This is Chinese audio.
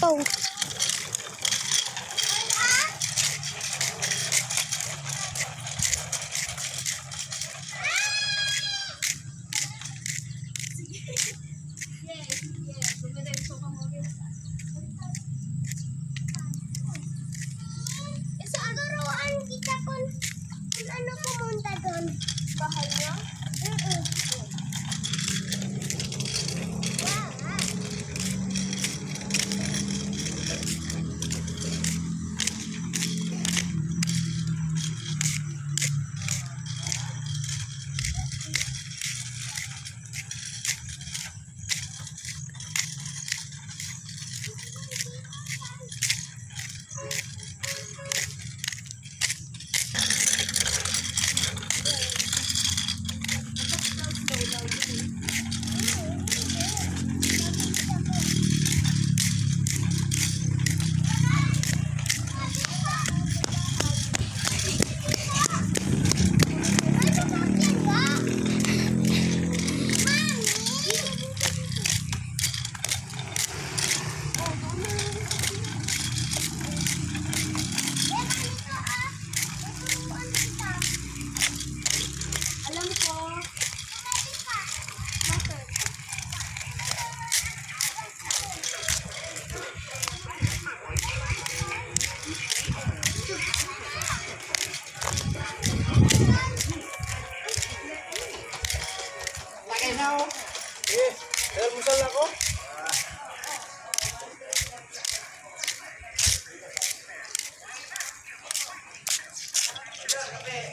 豆